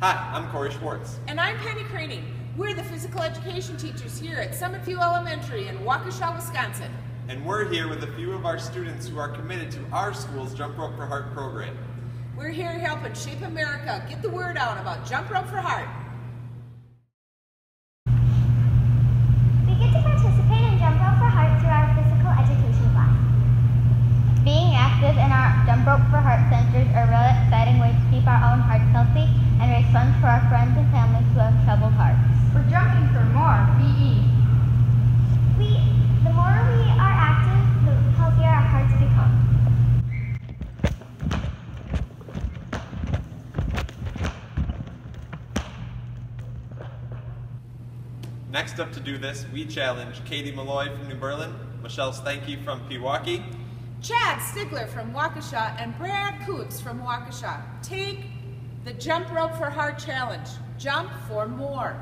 Hi, I'm Cory Schwartz. And I'm Penny Craning. We're the physical education teachers here at Summit View Elementary in Waukesha, Wisconsin. And we're here with a few of our students who are committed to our school's Jump Rope for Heart program. We're here helping Shape America get the word out about Jump Rope for Heart. We get to participate in Jump Rope for Heart through our physical education class. Being active in our Jump Rope for Heart centers are a really exciting way to keep our own hearts healthy and for our friends and families who have troubled hearts. We're jumping for more BE. We, the more we are active, the healthier our hearts become. Next up to do this, we challenge Katie Malloy from New Berlin, Michelle Stanky from Pewaukee, Chad Stigler from Waukesha and Brad Coots from Waukesha. Take the Jump Rope for Heart Challenge. Jump for more.